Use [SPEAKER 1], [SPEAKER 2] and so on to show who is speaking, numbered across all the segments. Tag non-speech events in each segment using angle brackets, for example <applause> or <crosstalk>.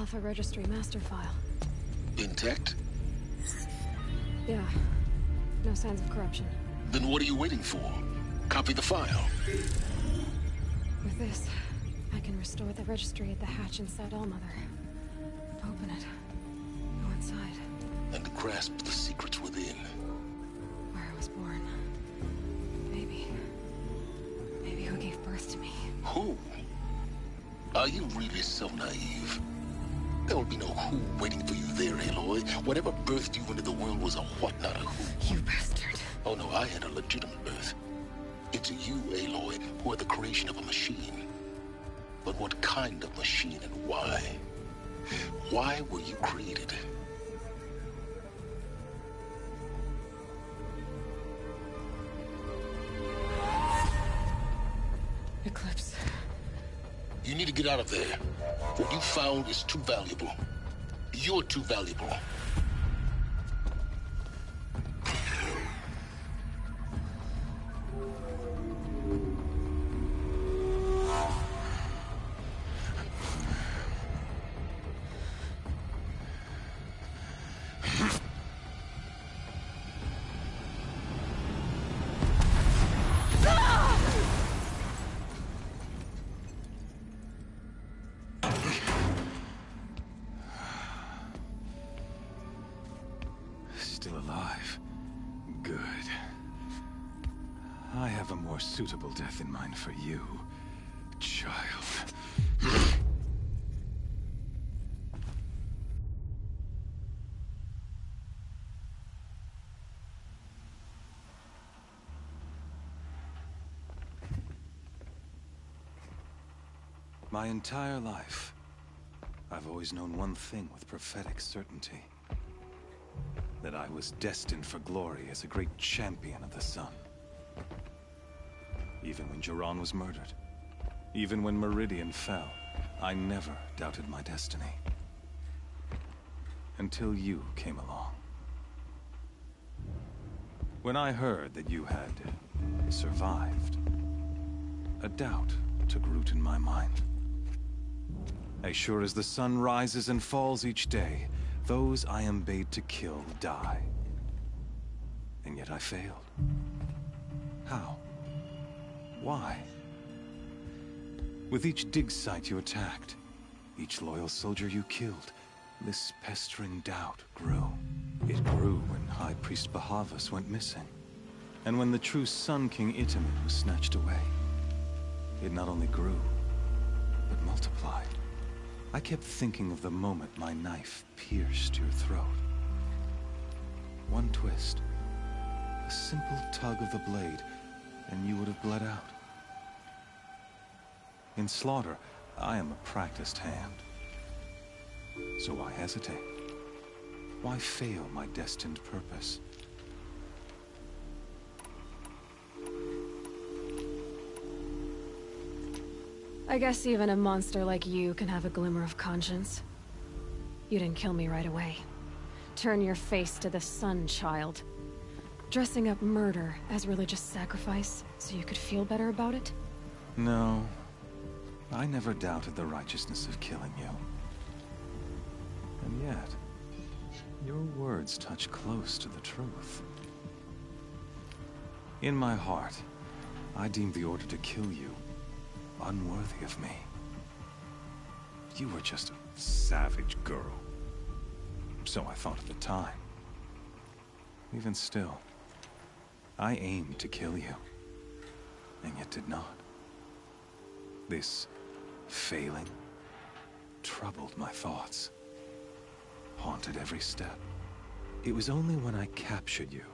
[SPEAKER 1] Alpha Registry master file.
[SPEAKER 2] Intact?
[SPEAKER 1] Yeah. No signs of corruption.
[SPEAKER 2] Then what are you waiting for? Copy the file.
[SPEAKER 1] With this, I can restore the registry at the hatch inside Allmother. Open it. Go inside.
[SPEAKER 2] And grasp the secrets within.
[SPEAKER 1] Where I was born. Maybe. Maybe who gave birth to me.
[SPEAKER 2] Who? Are you really so naive? There will be no who waiting for you there, Aloy. Whatever birthed you into the world was a what, not a who.
[SPEAKER 1] You bastard.
[SPEAKER 2] Oh no, I had a legitimate birth. It's you, Aloy, who are the creation of a machine. But what kind of machine and why? Why were you created?
[SPEAKER 1] Eclipse.
[SPEAKER 2] You need to get out of there. What you found is too valuable. You're too valuable.
[SPEAKER 3] My entire life, I've always known one thing with prophetic certainty. That I was destined for glory as a great champion of the sun. Even when Jiran was murdered, even when Meridian fell, I never doubted my destiny. Until you came along. When I heard that you had survived, a doubt took root in my mind. As sure as the sun rises and falls each day, those I am bade to kill die. And yet I failed. How? Why? With each dig site you attacked, each loyal soldier you killed, this pestering doubt grew. It grew when High Priest Bahavas went missing. And when the true Sun King Itamen was snatched away. It not only grew, but multiplied. I kept thinking of the moment my knife pierced your throat. One twist, a simple tug of the blade, and you would have bled out. In slaughter, I am a practiced hand. So why hesitate? Why fail my destined purpose?
[SPEAKER 1] I guess even a monster like you can have a glimmer of conscience. You didn't kill me right away. Turn your face to the sun, child. Dressing up murder as religious sacrifice so you could feel better about it?
[SPEAKER 3] No. I never doubted the righteousness of killing you. And yet, your words touch close to the truth. In my heart, I deemed the order to kill you unworthy of me. You were just a savage girl. So I thought at the time. Even still, I aimed to kill you, and yet did not. This failing troubled my thoughts, haunted every step. It was only when I captured you,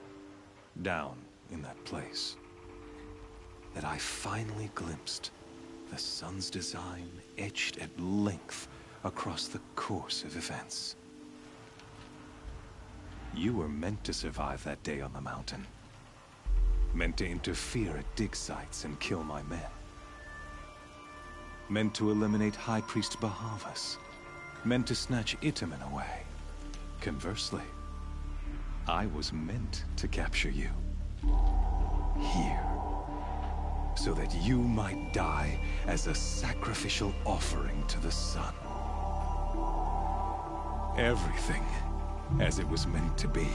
[SPEAKER 3] down in that place, that I finally glimpsed the sun's design etched at length across the course of events. You were meant to survive that day on the mountain. Meant to interfere at dig sites and kill my men. Meant to eliminate High Priest Bahavas. Meant to snatch Itamen away. Conversely, I was meant to capture you. Here. So that you might die as a sacrificial offering to the sun. Everything as it was meant to be.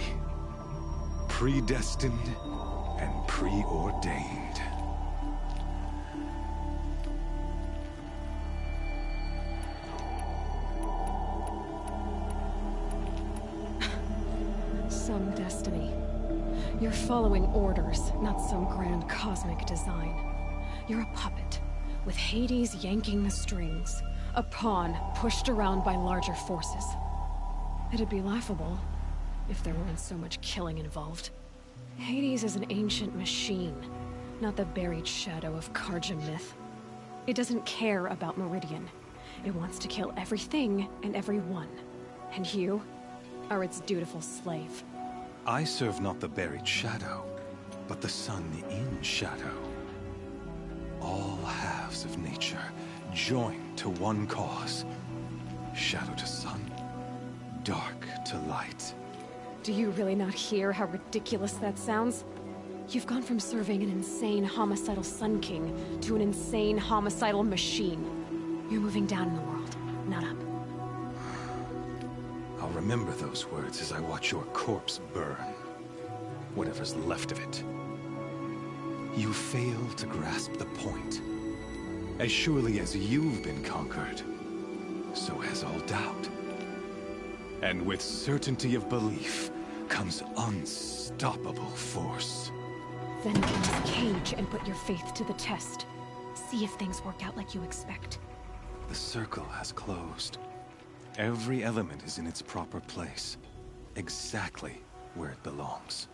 [SPEAKER 3] Predestined and preordained.
[SPEAKER 1] Some destiny. You're following orders, not some grand cosmic design. You're a puppet, with Hades yanking the strings. A pawn pushed around by larger forces. It'd be laughable if there weren't so much killing involved. Hades is an ancient machine, not the buried shadow of Carja myth. It doesn't care about Meridian. It wants to kill everything and everyone. And you are its dutiful slave.
[SPEAKER 3] I serve not the buried shadow, but the sun in shadow. All halves of nature joined to one cause. Shadow to sun, dark to light.
[SPEAKER 1] Do you really not hear how ridiculous that sounds? You've gone from serving an insane homicidal Sun King to an insane homicidal machine. You're moving down in the world, not up.
[SPEAKER 3] I'll remember those words as I watch your corpse burn. Whatever's left of it. You fail to grasp the point. As surely as you've been conquered, so has all doubt. And with certainty of belief comes unstoppable force.
[SPEAKER 1] Then get in this cage and put your faith to the test. See if things work out like you expect.
[SPEAKER 3] The circle has closed. Every element is in its proper place. Exactly where it belongs.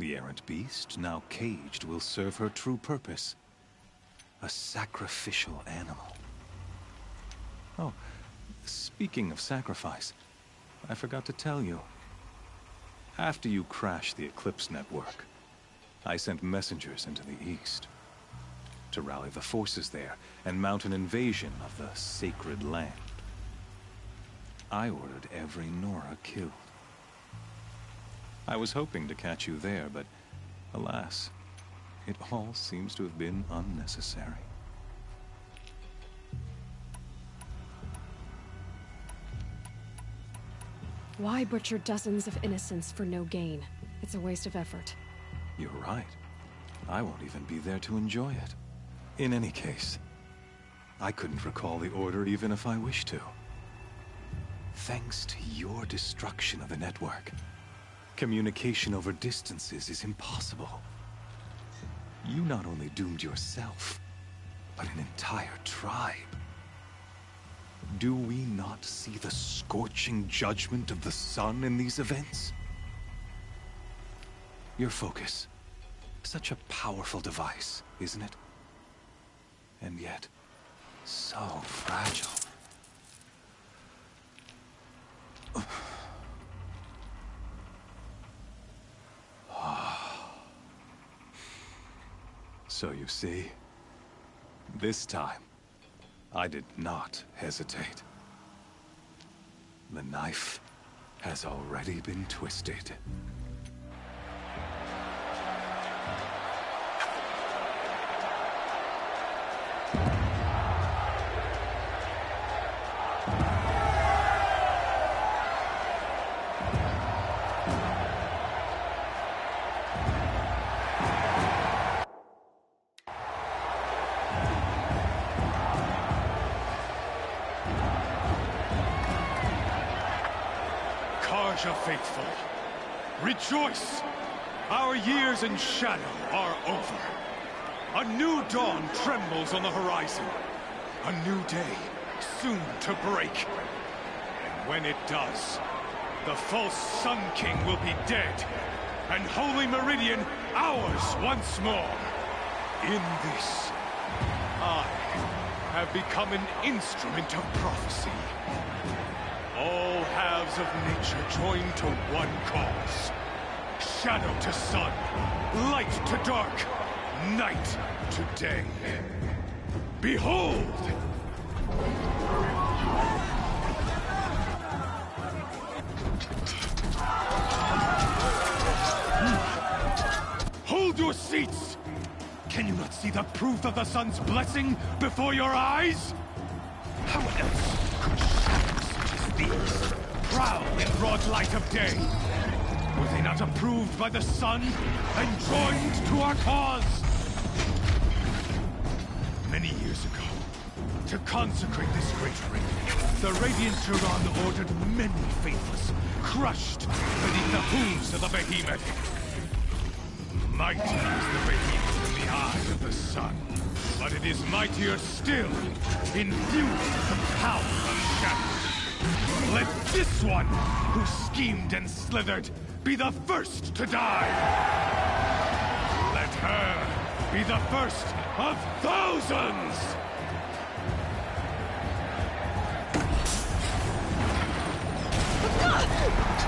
[SPEAKER 3] The errant beast, now caged, will serve her true purpose. A sacrificial animal. Oh, speaking of sacrifice, I forgot to tell you. After you crashed the Eclipse network, I sent messengers into the east to rally the forces there and mount an invasion of the sacred land. I ordered every Nora killed. I was hoping to catch you there, but alas, it all seems to have been unnecessary.
[SPEAKER 1] Why butcher dozens of innocents for no gain? It's a waste of effort.
[SPEAKER 3] You're right. I won't even be there to enjoy it. In any case, I couldn't recall the order even if I wished to. Thanks to your destruction of the network, communication over distances is impossible. You not only doomed yourself, but an entire tribe. Do we not see the scorching judgment of the sun in these events? Your focus. Such a powerful device, isn't it? And yet, so fragile. So you see, this time, I did not hesitate. The knife has already been twisted.
[SPEAKER 4] In shadow are over. A new dawn trembles on the horizon. A new day, soon to break. And when it does, the false Sun King will be dead, and Holy Meridian ours once more. In this, I have become an instrument of prophecy. All halves of nature join to one cause. Shadow to sun, light to dark, night to day. Behold! Hold your seats! Can you not see the proof of the sun's blessing before your eyes? How else could shadows such as
[SPEAKER 3] these prowl in broad light of day? Were they not approved by the sun and joined to our cause? Many years ago, to consecrate this great ring, the Radiant Turan ordered many faithless, crushed beneath the hooves of the behemoth. Mighty is the behemoth in the eye of the sun, but it is mightier still, infused with the power of shadow. Let this one, who schemed and slithered, be the first to die! Let her be the first of thousands!
[SPEAKER 1] I'll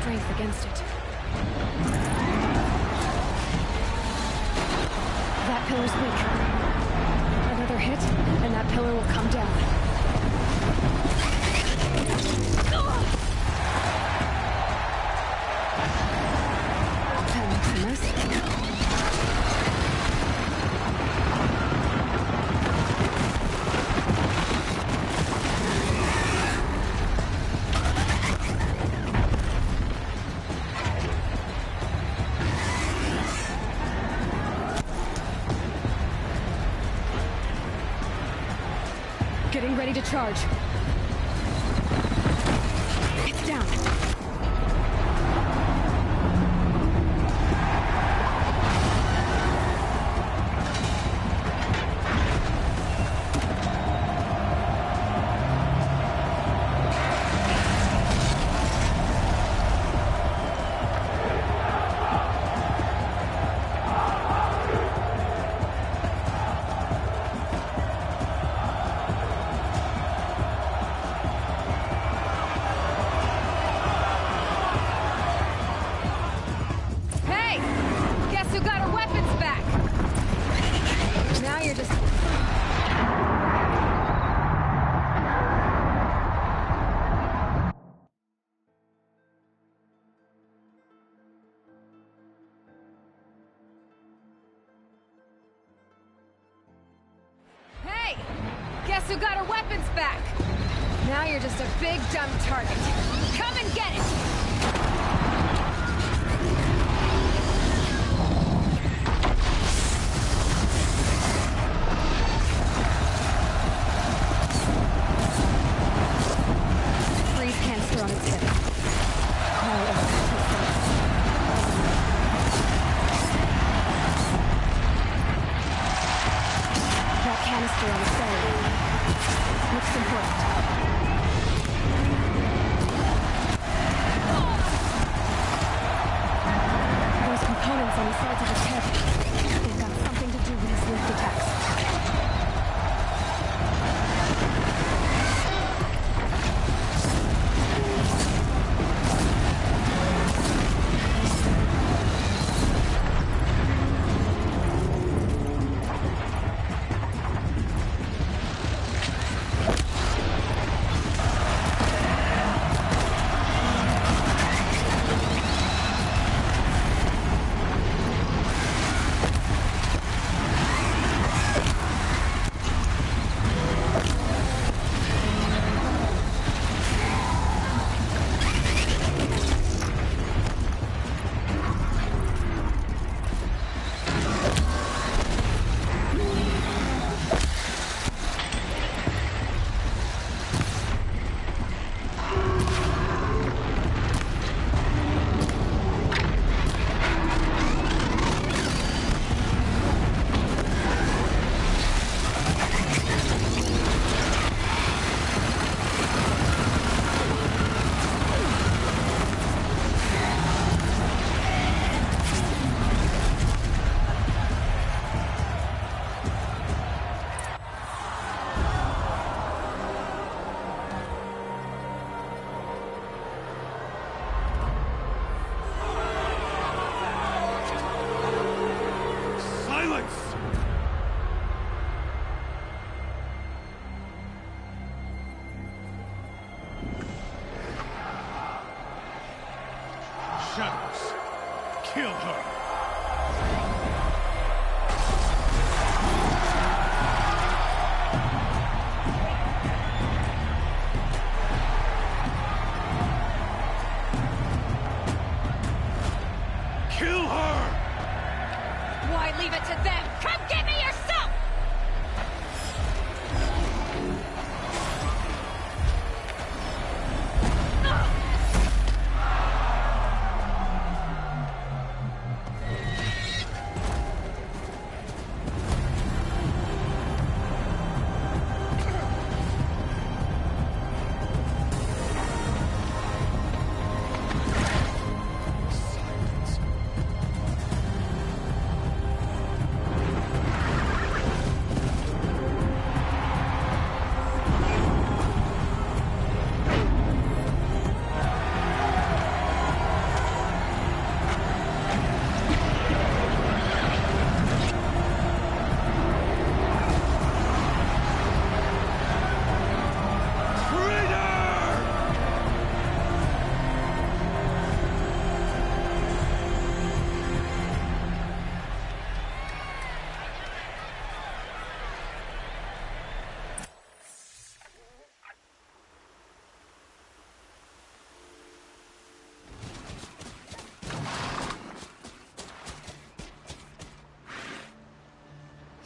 [SPEAKER 1] strength against it. That pillar's weak. Another hit, and that pillar will come down. Ready to charge.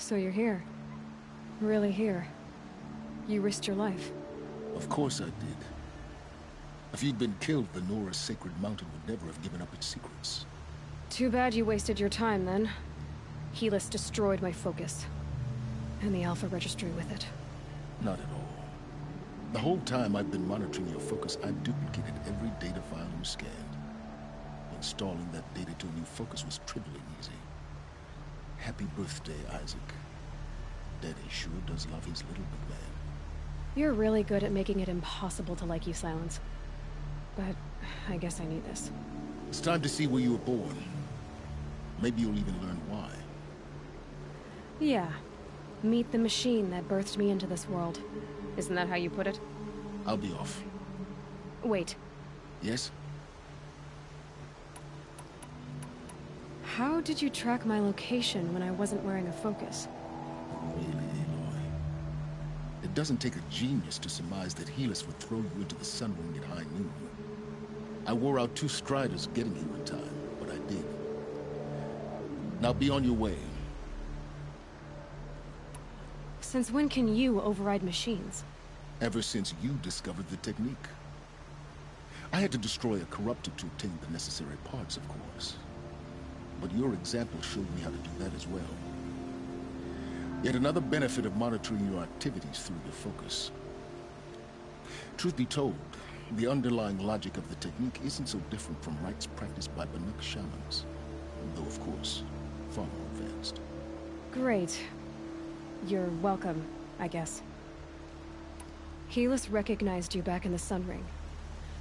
[SPEAKER 1] So you're here. Really here. You risked your life.
[SPEAKER 2] Of course I did. If you'd been killed, the Nora's sacred mountain would never have given up its secrets.
[SPEAKER 1] Too bad you wasted your time then. Helis destroyed my focus. And the Alpha Registry with it.
[SPEAKER 2] Not at all. The whole time I've been monitoring your focus, I've duplicated every data file you scanned. Installing that data to a new focus was trivially easy. Happy birthday, Isaac. Daddy sure does love his little big man.
[SPEAKER 1] You're really good at making it impossible to like you, Sylens. But I guess I need this.
[SPEAKER 2] It's time to see where you were born. Maybe you'll even learn why.
[SPEAKER 1] Yeah. Meet the machine that birthed me into this world. Isn't that how you put it?
[SPEAKER 2] I'll be off.
[SPEAKER 1] Wait.
[SPEAKER 2] Yes?
[SPEAKER 1] How did you track my location when I wasn't wearing a focus?
[SPEAKER 2] Really, Aloy? It doesn't take a genius to surmise that Helis would throw you into the sun ring at high noon. I wore out two striders getting here in time, but I did. Now be on your way.
[SPEAKER 1] Since when can you override machines?
[SPEAKER 2] Ever since you discovered the technique. I had to destroy a corruptor to obtain the necessary parts, of course. But your example showed me how to do that as well. Yet another benefit of monitoring your activities through your focus. Truth be told, the underlying logic of the technique isn't so different from rites practiced by Banuk shamans. Though, of course, far more advanced.
[SPEAKER 1] Great. You're welcome, I guess. Helis recognized you back in the Sun Ring.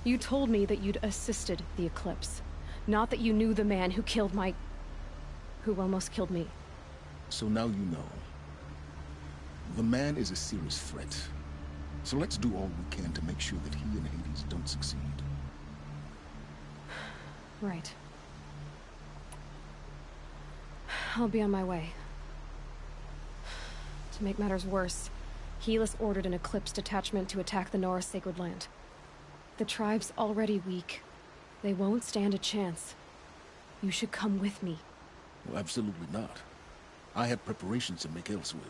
[SPEAKER 1] You told me that you'd assisted the Eclipse. Not that you knew the man who killed my... who almost killed me.
[SPEAKER 2] So now you know. The man is a serious threat. So let's do all we can to make sure that he and Hades don't succeed.
[SPEAKER 1] Right. I'll be on my way. To make matters worse, Helis ordered an Eclipse detachment to attack the Nora Sacred Land. The tribe's already weak. They won't stand a chance. You should come with me.
[SPEAKER 2] Well, absolutely not. I have preparations to make elsewhere.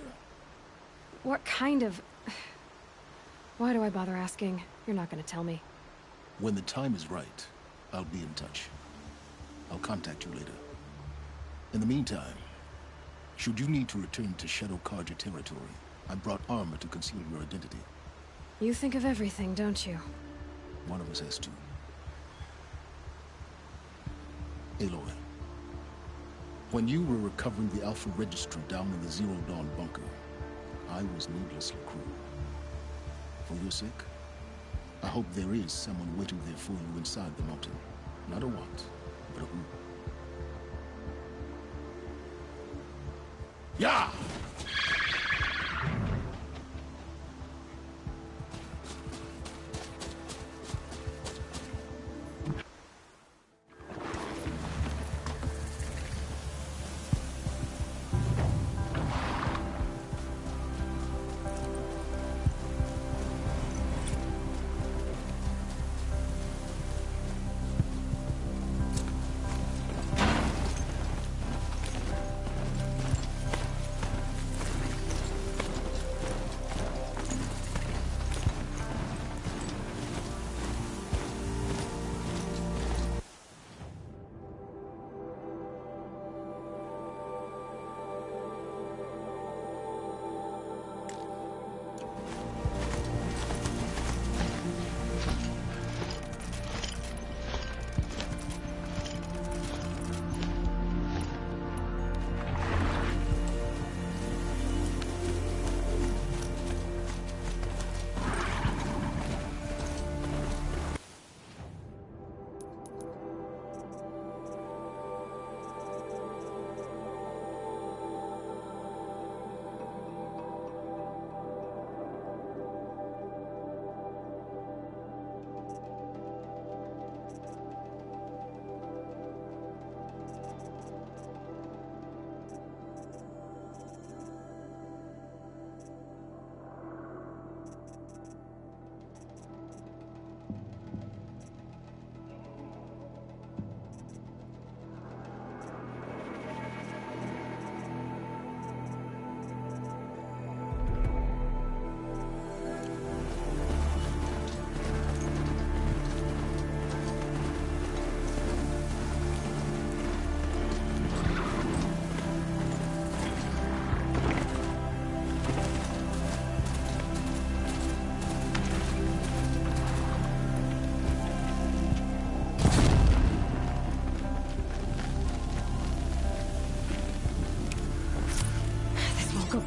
[SPEAKER 1] What kind of... <sighs> Why do I bother asking? You're not gonna tell me.
[SPEAKER 2] When the time is right, I'll be in touch. I'll contact you later. In the meantime, should you need to return to Shadow Carja territory, I brought armor to conceal your identity.
[SPEAKER 1] You think of everything, don't you?
[SPEAKER 2] One of us has to. Aloy, when you were recovering the Alpha Registry down in the Zero Dawn bunker, I was needlessly cruel. For your sake, I hope there is someone waiting there for you inside the mountain. Not a what, but a who. Yeah!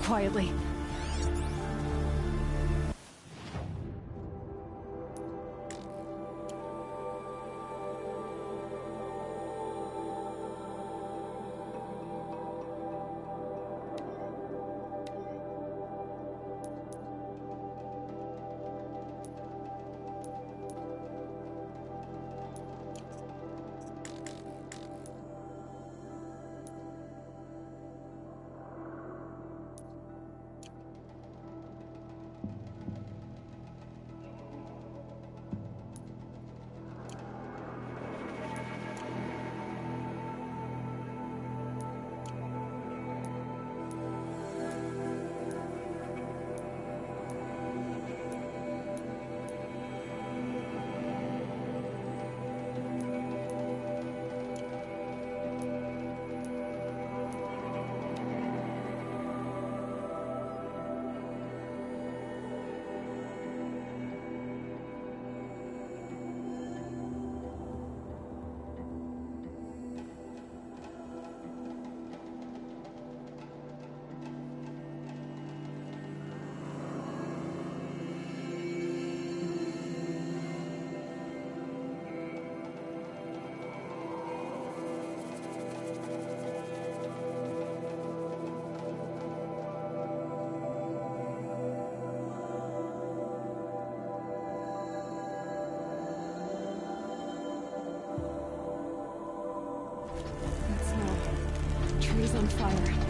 [SPEAKER 1] Quietly. Fire.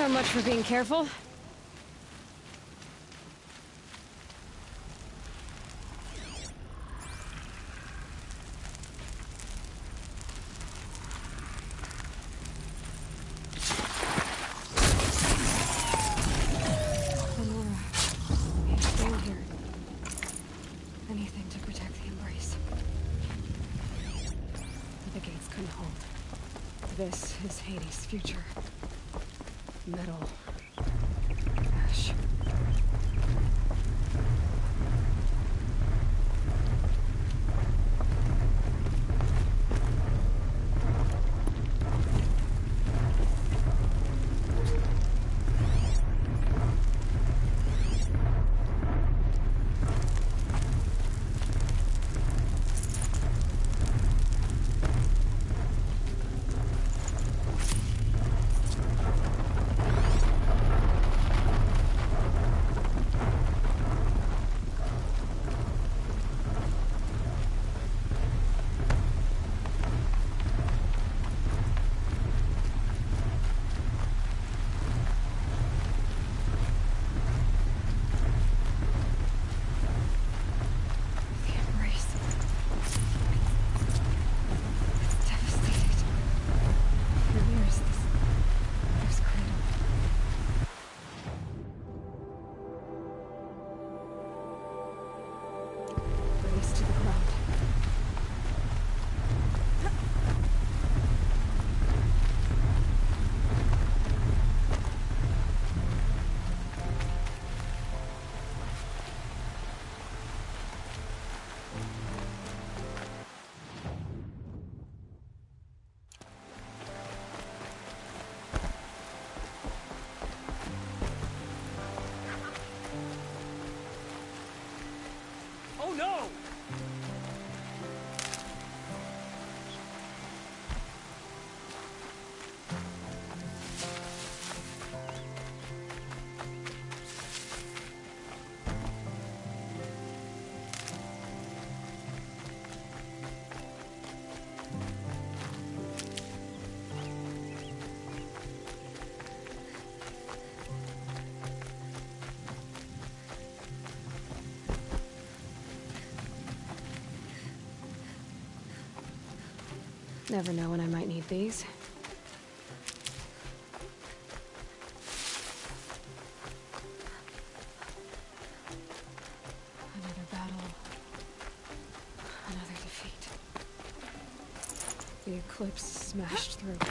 [SPEAKER 1] So much for being careful.
[SPEAKER 5] No!
[SPEAKER 1] Never know when I might need these. Another battle. Another defeat. The eclipse smashed through.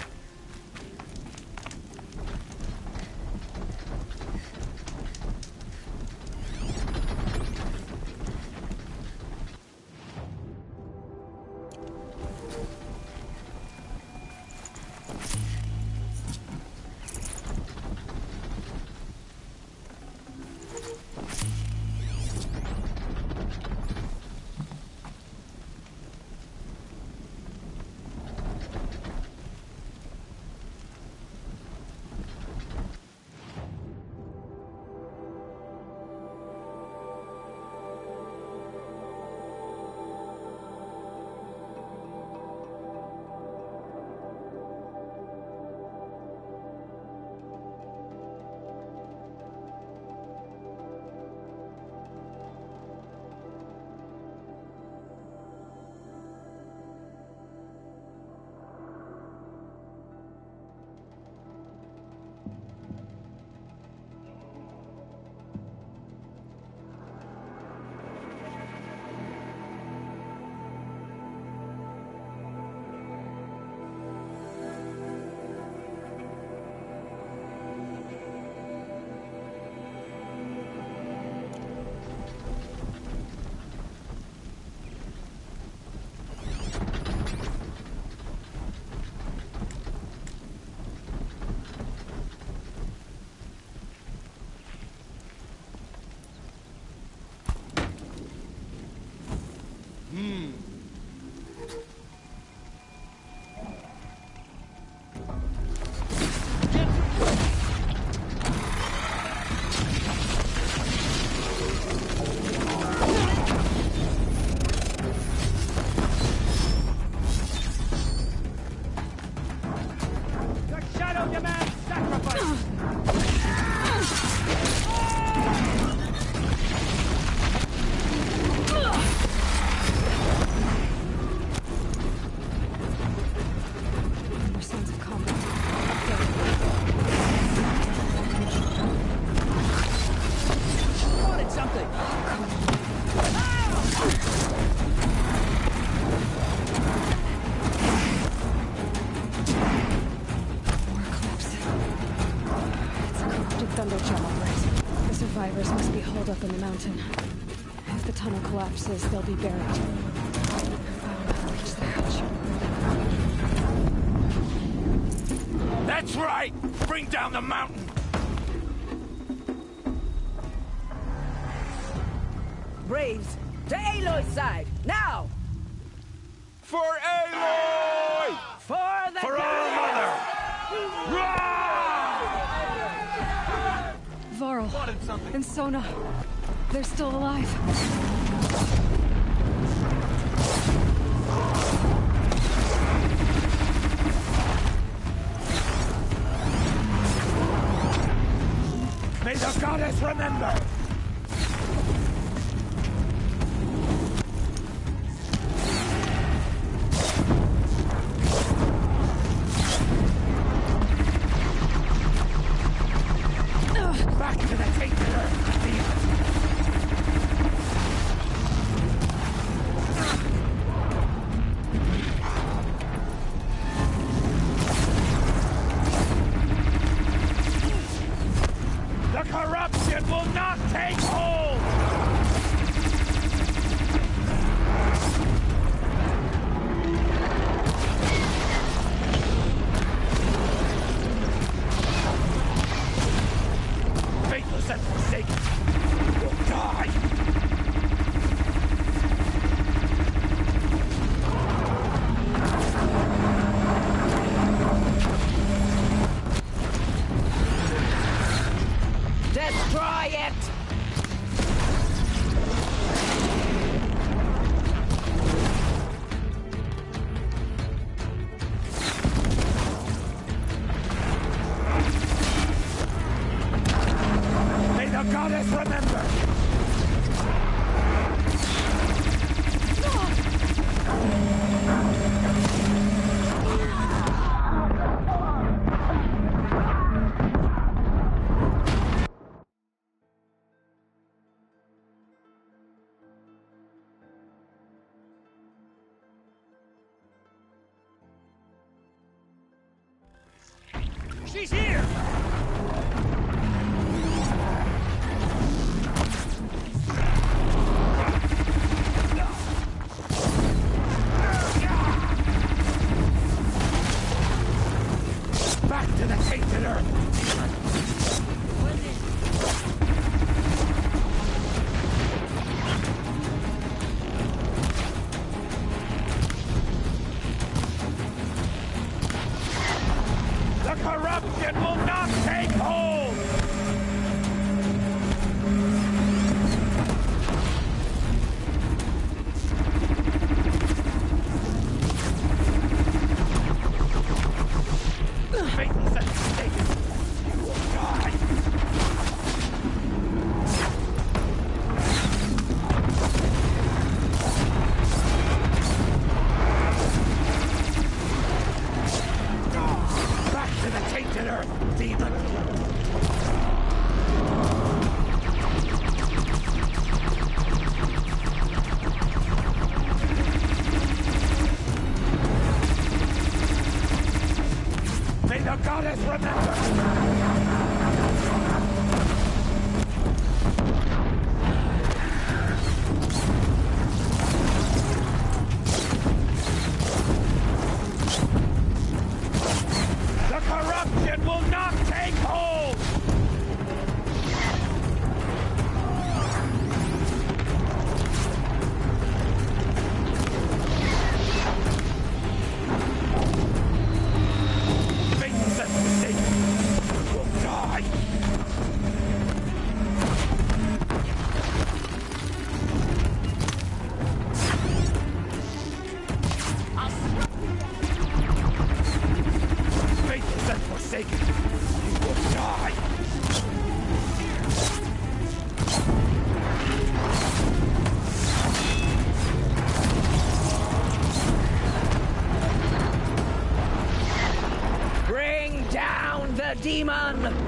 [SPEAKER 1] mountain. If the tunnel collapses, they'll be buried.
[SPEAKER 4] That's right! Bring down the mountain! remember. demon!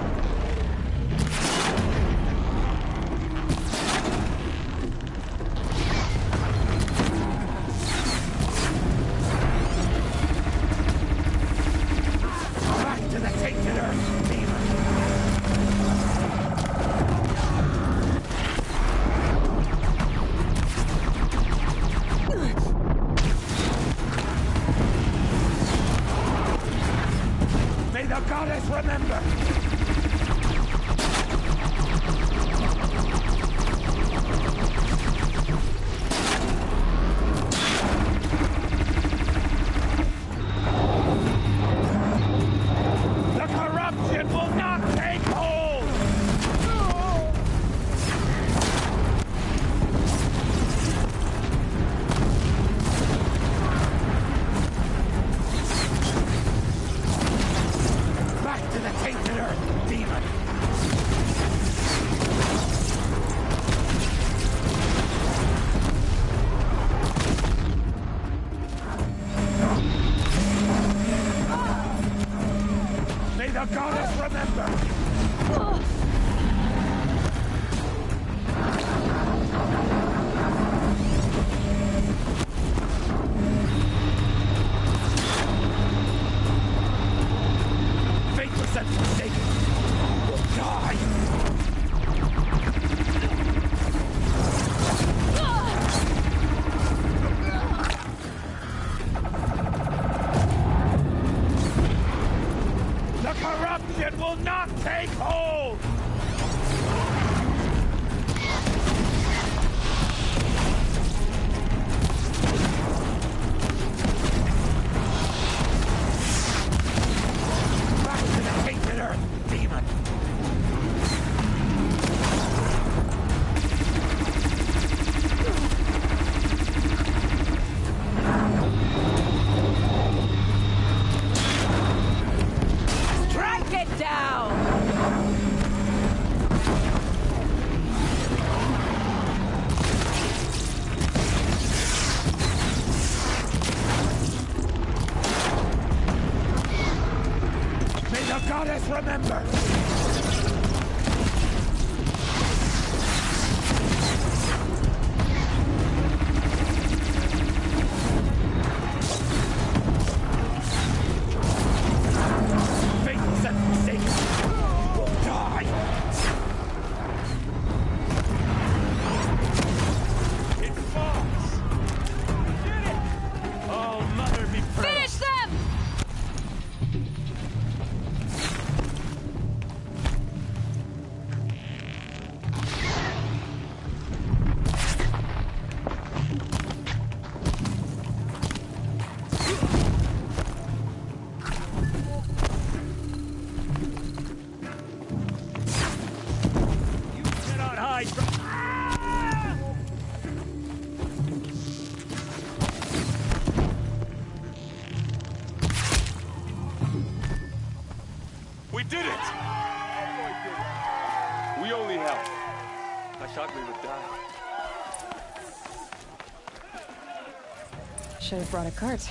[SPEAKER 1] Should have brought a cart.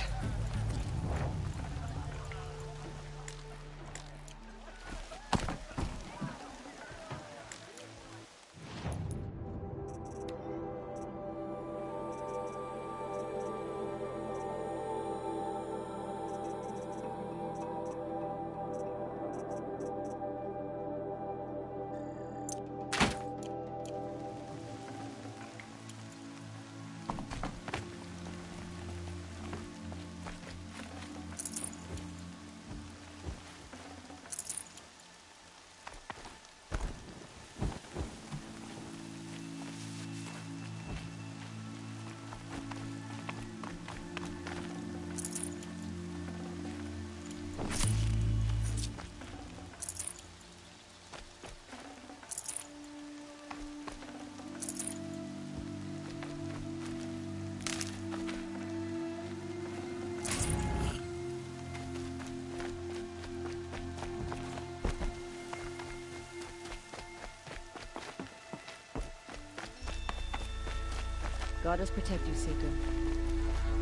[SPEAKER 6] Goddess protect you, Seeker.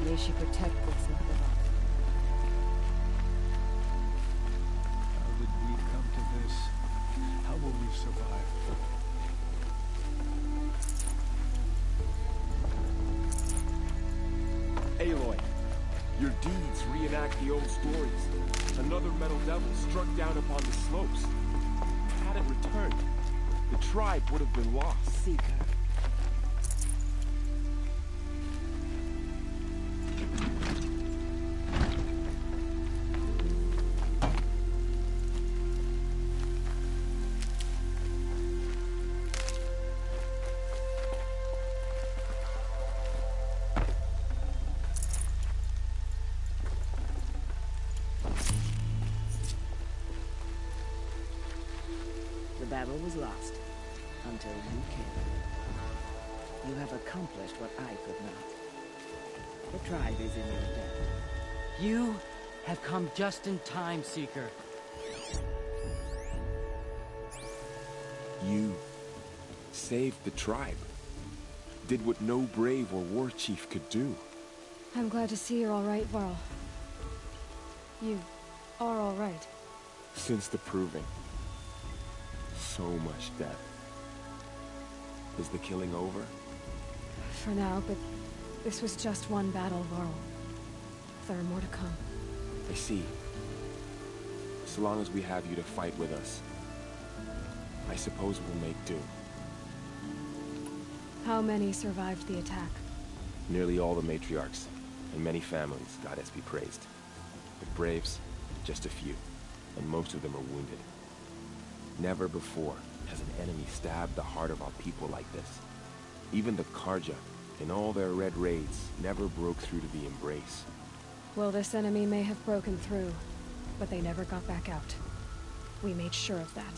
[SPEAKER 6] May she protect what's left of us.
[SPEAKER 3] How did we come to this? How will we survive?
[SPEAKER 7] Aloy, your deeds reenact the old stories. Another metal devil struck down upon the slopes. Had it returned, the tribe would have been lost.
[SPEAKER 5] Battle was lost until you came. You have accomplished what I could not. The tribe is in your debt.
[SPEAKER 8] You have come just in time, Seeker.
[SPEAKER 7] You saved the tribe. Did what no brave or war chief could do.
[SPEAKER 1] I'm glad to see you're all right, Varl. You are all right.
[SPEAKER 7] Since the proving. So much death. Is the killing over?
[SPEAKER 1] For now, but this was just one battle, Varl. There are more to come.
[SPEAKER 7] I see. So long as we have you to fight with us, I suppose we'll make do.
[SPEAKER 1] How many survived the attack?
[SPEAKER 7] Nearly all the matriarchs, and many families, goddess be praised. But braves, just a few, and most of them are wounded. Never before has an enemy stabbed the heart of our people like this. Even the Carja, in all their red raids, never broke through to the Embrace.
[SPEAKER 1] Well, this enemy may have broken through, but they never got back out. We made sure of that.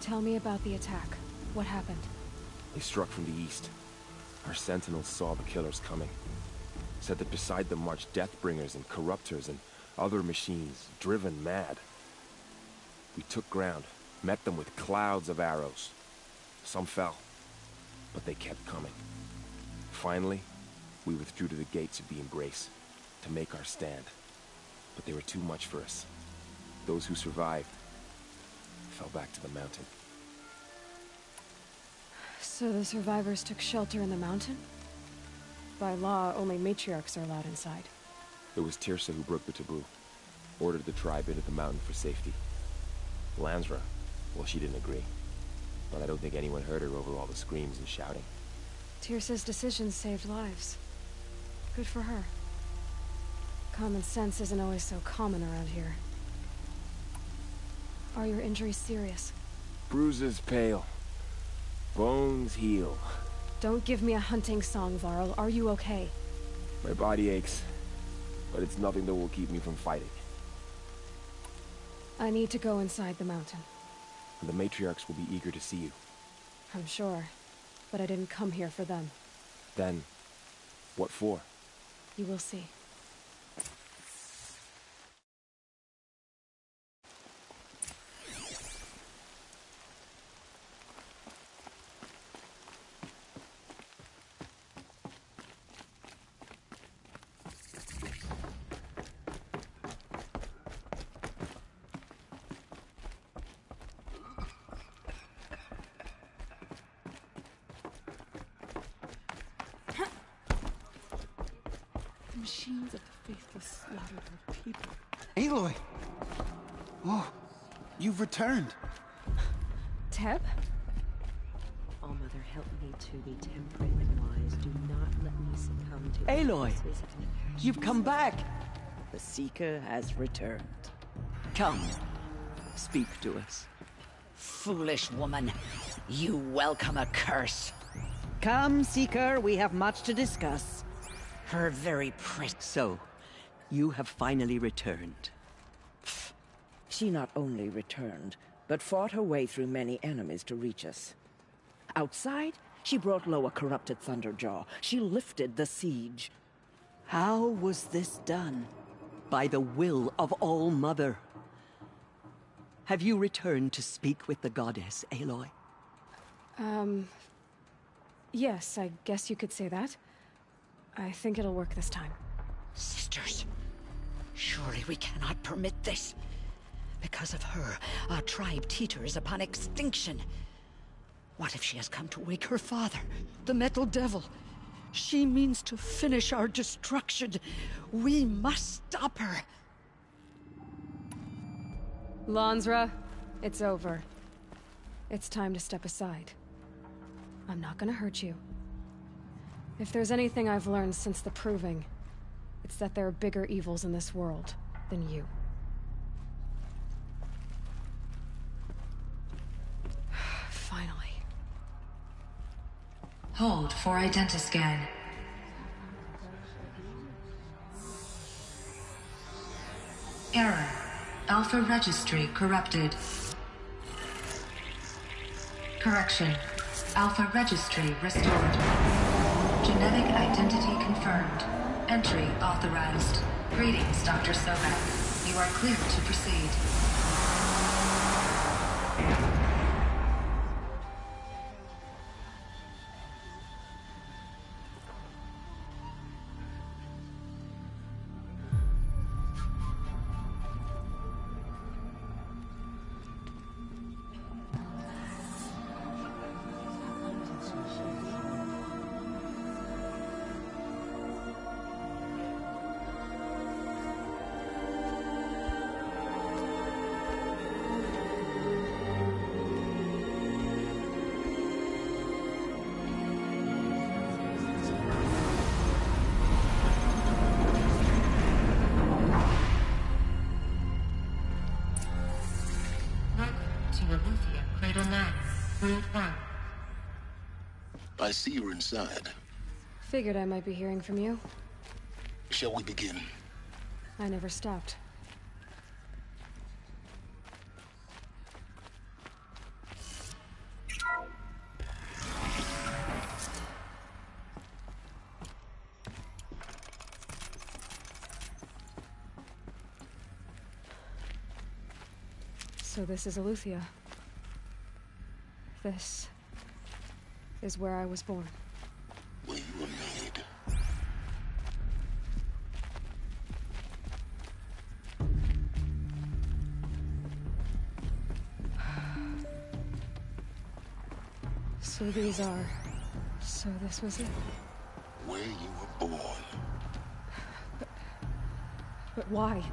[SPEAKER 1] Tell me about the attack. What happened?
[SPEAKER 7] They struck from the east. Our sentinels saw the killers coming. Said that beside them marched Deathbringers and Corruptors and other machines, driven mad. We took ground, met them with clouds of arrows. Some fell, but they kept coming. Finally, we withdrew to the gates of the Embrace to make our stand. But they were too much for us. Those who survived fell back to the mountain.
[SPEAKER 1] So the survivors took shelter in the mountain? By law, only matriarchs are allowed inside.
[SPEAKER 7] It was Teersa who broke the taboo. Ordered the tribe into the mountain for safety. Lansra, well, she didn't agree. But I don't think anyone heard her over all the screams and shouting.
[SPEAKER 1] Teersa's decisions saved lives. Good for her. Common sense isn't always so common around here. Are your injuries serious?
[SPEAKER 7] Bruises pale. Bones heal.
[SPEAKER 1] Don't give me a hunting song, Varl. Are you okay?
[SPEAKER 7] My body aches, but it's nothing that will keep me from fighting.
[SPEAKER 1] I need to go inside the mountain.
[SPEAKER 7] And the matriarchs will be eager to see you.
[SPEAKER 1] I'm sure. But I didn't come here for them.
[SPEAKER 7] Then, what for?
[SPEAKER 1] You will see.
[SPEAKER 8] The machines of the faithless slaughtered our people. Aloy! Oh, you've returned.
[SPEAKER 1] Teb?
[SPEAKER 5] Oh, Mother, help me to be temperate and wise. Do not let me succumb to
[SPEAKER 8] Aloy! You've come back!
[SPEAKER 5] The Seeker has returned.
[SPEAKER 8] Come, speak to us.
[SPEAKER 9] Foolish woman, you welcome a curse.
[SPEAKER 5] Come, Seeker, we have much to discuss.
[SPEAKER 9] Her very pretty.
[SPEAKER 8] So, you have finally returned.
[SPEAKER 5] She not only returned, but fought her way through many enemies to reach us. Outside, she brought low a corrupted Thunderjaw. She lifted the siege.
[SPEAKER 8] How was this done? By the will of All Mother. Have you returned to speak with the goddess, Aloy?
[SPEAKER 1] Um... Yes, I guess you could say that. I think it'll work this time.
[SPEAKER 9] Sisters, surely we cannot permit this. Because of her, our tribe teeters upon extinction. What if she has come to wake her father, the Metal Devil? She means to finish our destruction. We must stop her.
[SPEAKER 1] Lansra, it's over. It's time to step aside. I'm not gonna hurt you. If there's anything I've learned since the Proving, it's that there are bigger evils in this world than you.
[SPEAKER 10] Hold for identiscan. Error. Alpha registry corrupted. Correction. Alpha registry restored. Genetic identity confirmed. Entry authorized. Greetings, Dr. Sobek. You are cleared to proceed.
[SPEAKER 2] I see you're inside.
[SPEAKER 1] Figured I might be hearing from you.
[SPEAKER 2] Shall we begin?
[SPEAKER 1] I never stopped. So this is Aletheia. This is where I was born.
[SPEAKER 2] Where you were made. <sighs>
[SPEAKER 1] So these are... So this was it?
[SPEAKER 2] Where you were born.
[SPEAKER 1] But... <sighs> But why?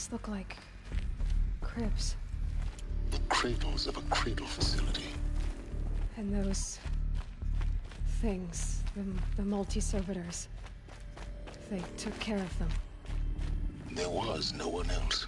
[SPEAKER 1] These look like cribs.
[SPEAKER 2] The cradles of a cradle facility.
[SPEAKER 1] And those things, the, the multi-servitors, they took care of them.
[SPEAKER 2] There was no one else.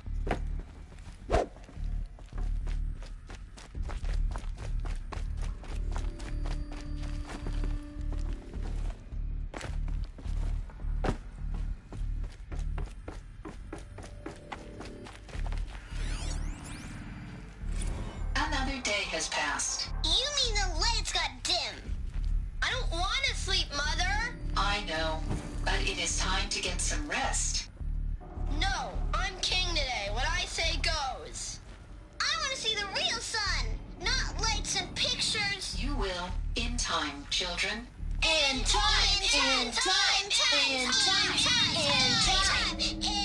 [SPEAKER 11] will, in time, children.
[SPEAKER 12] In time, in time, in time, in time, in time,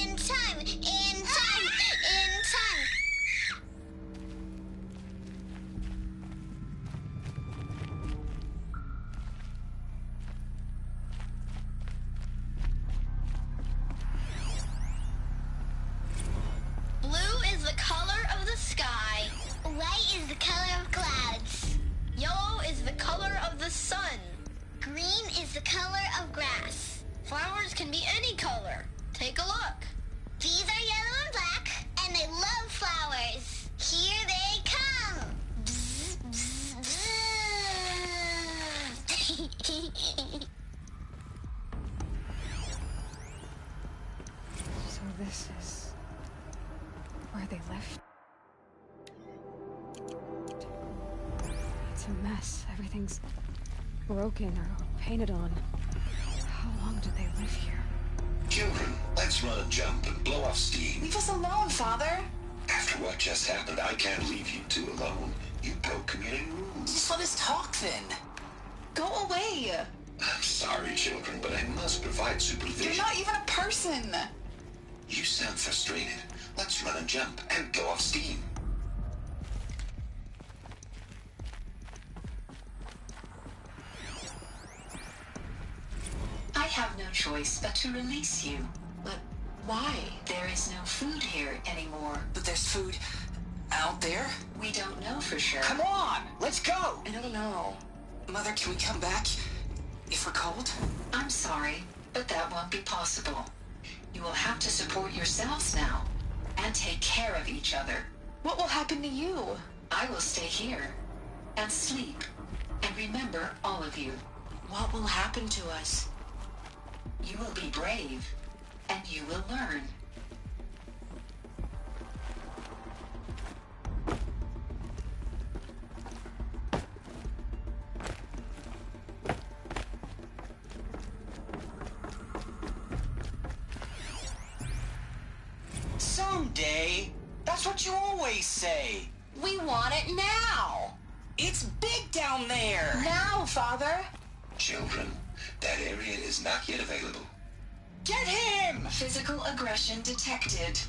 [SPEAKER 11] aggression detected.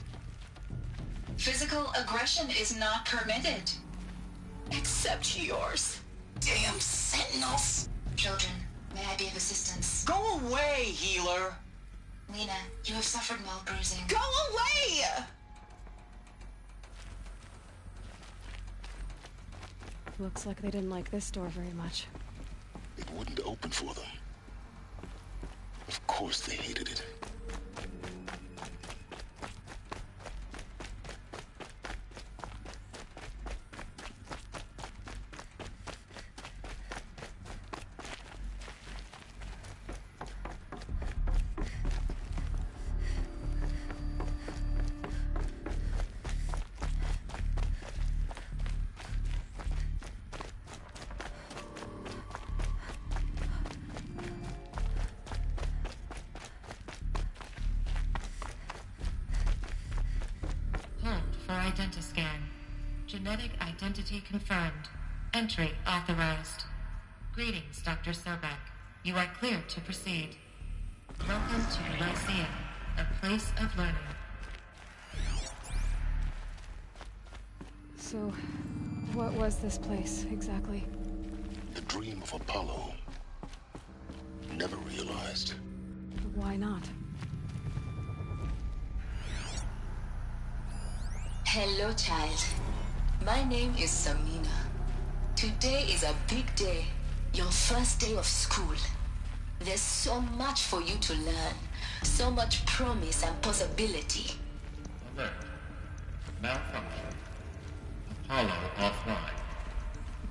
[SPEAKER 11] Physical aggression is not permitted.
[SPEAKER 13] Except yours. Damn sentinels!
[SPEAKER 11] Children, may I be of assistance?
[SPEAKER 13] Go away, healer!
[SPEAKER 11] Lena, you have suffered mild bruising.
[SPEAKER 13] Go away!
[SPEAKER 1] Looks like they didn't like this door very much.
[SPEAKER 2] It wouldn't open for them. Of course they hated it.
[SPEAKER 10] Identity confirmed. Entry authorized. Greetings, Dr. Sobek. You are cleared to proceed. Welcome to Lyceum, a place of learning.
[SPEAKER 1] So, what was this place, exactly?
[SPEAKER 2] The dream of Apollo. Never realized.
[SPEAKER 1] Why not?
[SPEAKER 11] Hello, child. My name is Samina. Today is a big day. Your first day of school. There's so much for you to learn. So much promise and possibility.
[SPEAKER 14] Alert. Malfunction. Apollo offline.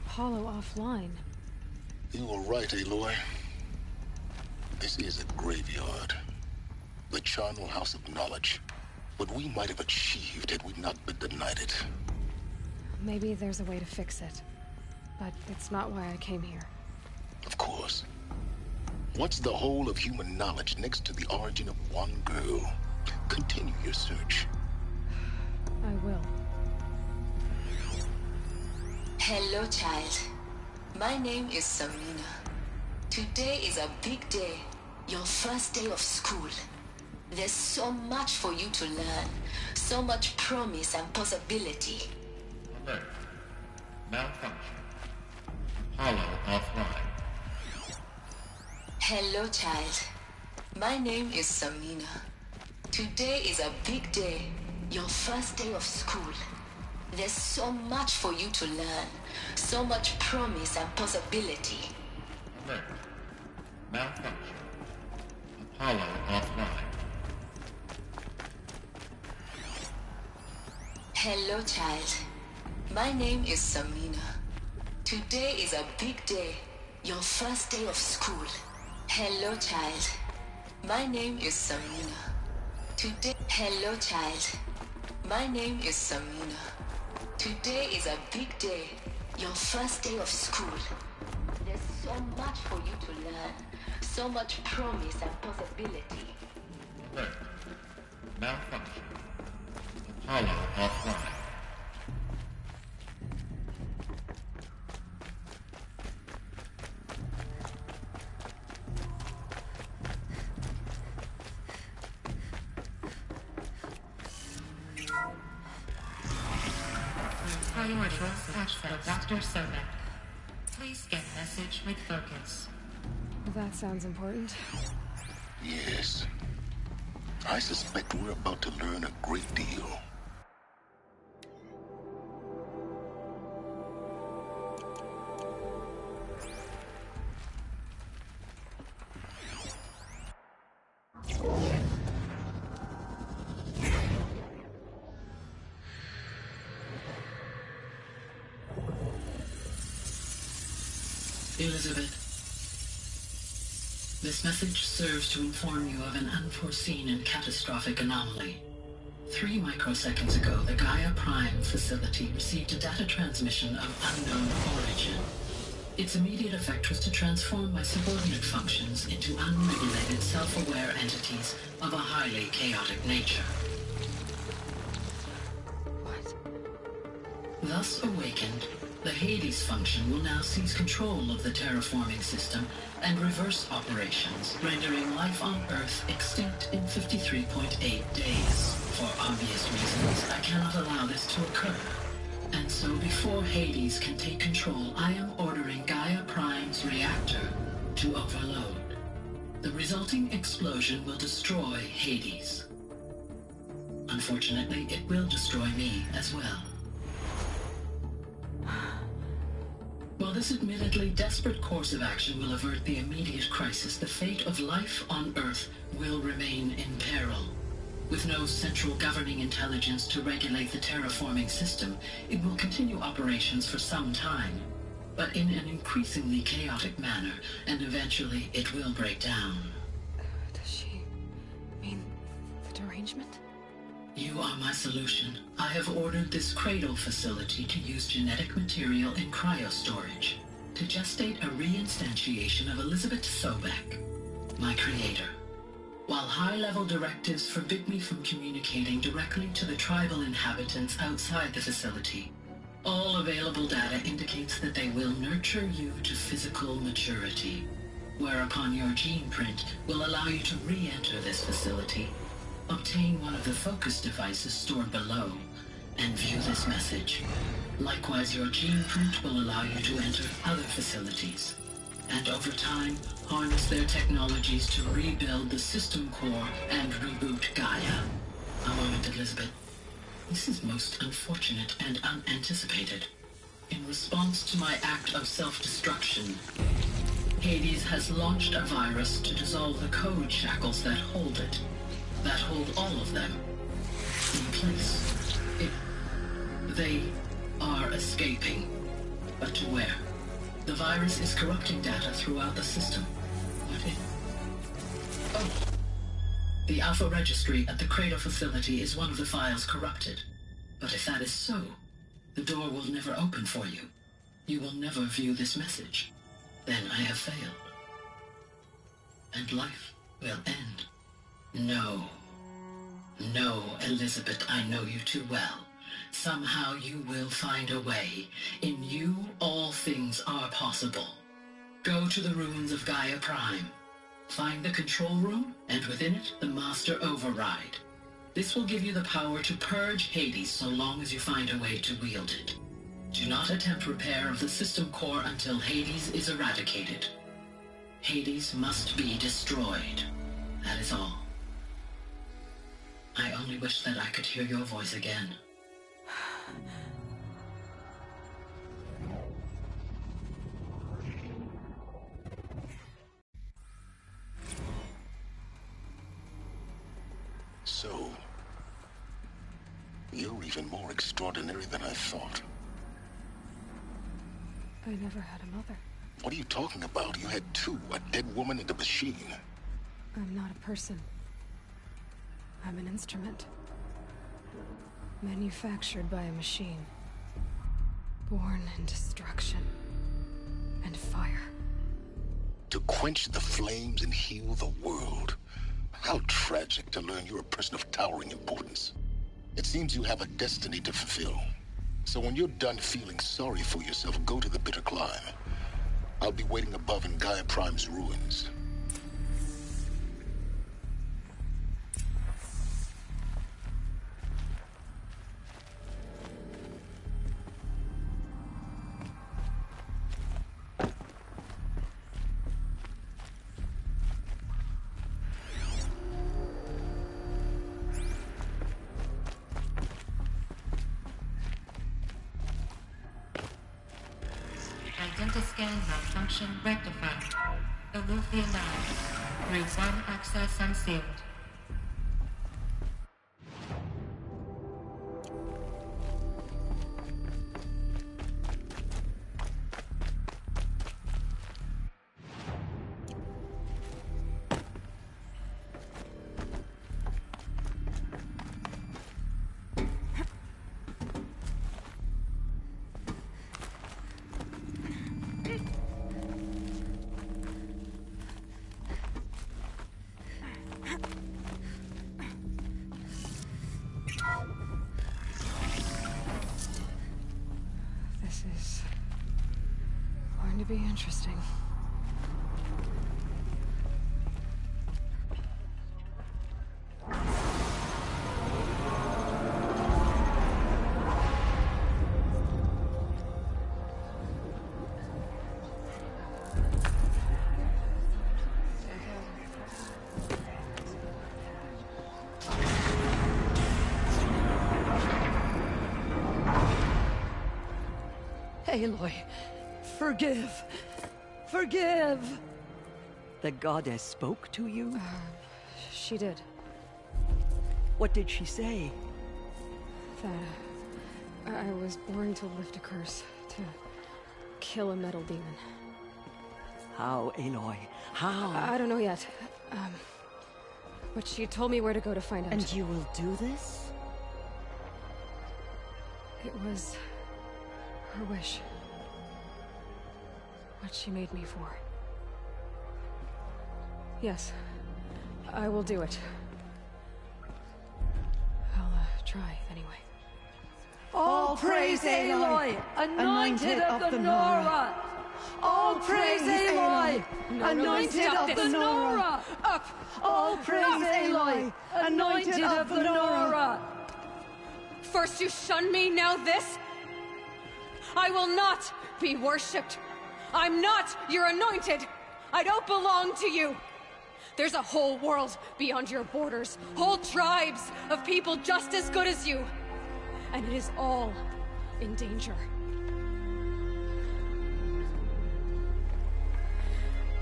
[SPEAKER 1] Apollo offline.
[SPEAKER 2] You were right, Aloy. This is a graveyard. The charnel house of knowledge. What we might have achieved had we not been denied it.
[SPEAKER 1] Maybe there's a way to fix it. But it's not why I came here.
[SPEAKER 2] Of course. What's the whole of human knowledge next to the origin of one girl? Continue your search.
[SPEAKER 1] I will.
[SPEAKER 11] Hello, child. My name is Samina. Today is a big day. Your first day of school. There's so much for you to learn. So much promise and possibility.
[SPEAKER 14] Alert. Malfunction. Apollo offline.
[SPEAKER 11] Hello, child. My name is Samina. Today is a big day. Your first day of school. There's so much for you to learn. So much promise and possibility.
[SPEAKER 14] Alert. Malfunction. Apollo offline.
[SPEAKER 11] Hello, child. My name is Samina. Today is a big day. Your first day of school. Hello, child. My name is Samina. Today, hello, child. My name is Samina. Today is a big day. Your first day of school. There's so much for you to learn. So much promise and possibility.
[SPEAKER 14] Alert. Malfunction. Apollo offline.
[SPEAKER 10] Dr. Sobek. Please get message with focus.
[SPEAKER 1] That sounds important.
[SPEAKER 2] Yes. I suspect we're about to learn a great deal.
[SPEAKER 15] Serves to inform you of an unforeseen and catastrophic anomaly. Three microseconds ago, the Gaia Prime facility received a data transmission of unknown origin. Its immediate effect was to transform my subordinate functions into unregulated, self-aware entities of a highly chaotic nature. What? Thus awakened, the Hades function will now seize control of the terraforming system and reverse operations, rendering life on Earth extinct in 53.8 days. For obvious reasons, I cannot allow this to occur. And so before Hades can take control, I am ordering Gaia Prime's reactor to overload. The resulting explosion will destroy Hades. Unfortunately, it will destroy me as well. This admittedly desperate course of action will avert the immediate crisis, the fate of life on Earth will remain in peril. With no central governing intelligence to regulate the terraforming system, it will continue operations for some time, but in an increasingly chaotic manner, and eventually it will break down.
[SPEAKER 1] Does she mean the derangement?
[SPEAKER 15] You are my solution. I have ordered this cradle facility to use genetic material in cryostorage to gestate a reinstantiation of Elizabeth Sobek, my creator. while high-level directives forbid me from communicating directly to the tribal inhabitants outside the facility. All available data indicates that they will nurture you to physical maturity, whereupon your gene print will allow you to re-enter this facility, obtain one of the focus devices stored below, and view this message. Likewise, your gene print will allow you to enter other facilities, and over time, harness their technologies to rebuild the system core and reboot Gaia. A moment, Elizabeth. This is most unfortunate and unanticipated. In response to my act of self-destruction, Hades has launched a virus to dissolve the code shackles that hold it, that hold all of them, in place. It... They are escaping. But to where? The virus is corrupting data throughout the system. What if... Oh. The Alpha Registry at the Cradle facility is one of the files corrupted. But if that is so, the door will never open for you. You will never view this message. Then I have failed. And life will end. No. No, Elizabeth, I know you too well. Somehow you will find a way. In you, all things are possible. Go to the ruins of Gaia Prime. Find the control room, and within it, the Master Override. This will give you the power to purge Hades so long as you find a way to wield it. Do not attempt repair of the system core until Hades is eradicated. Hades must be destroyed. That is all. I only wish that I could hear your voice again.
[SPEAKER 2] So, you're even more extraordinary than I thought.
[SPEAKER 1] I never had a mother.
[SPEAKER 2] What are you talking about? You had two, a dead woman and a machine.
[SPEAKER 1] I'm not a person. I'm an instrument. Manufactured by a machine. Born in destruction. And fire.
[SPEAKER 2] To quench the flames and heal the world. How tragic to learn you're a person of towering importance. It seems you have a destiny to fulfill. So when you're done feeling sorry for yourself, go to the bitter climb. I'll be waiting above in Gaia Prime's ruins.
[SPEAKER 8] Aloy, forgive. Forgive. The goddess spoke to you?
[SPEAKER 1] She did.
[SPEAKER 8] What did she say?
[SPEAKER 1] That I was born to lift a curse, to kill a metal demon.
[SPEAKER 8] How, Aloy? How?
[SPEAKER 1] I, I don't know yet. Um, but she told me where to go to find out.
[SPEAKER 5] And you will do this?
[SPEAKER 1] It was her wish. What she made me for. Yes. I will do it. I'll uh, try, anyway.
[SPEAKER 8] All praise Aloy, anointed of the Nora. All praise Aloy,
[SPEAKER 1] No, no,
[SPEAKER 8] anointed of the Nora.
[SPEAKER 1] Up!
[SPEAKER 8] All praise
[SPEAKER 1] Up!
[SPEAKER 8] Aloy, anointed of the Nora.
[SPEAKER 1] First you shun me, now this? I will not be worshipped. I'm not your anointed. I don't belong to you. There's a whole world beyond your borders, whole tribes of people just as good as you. And it is all in danger.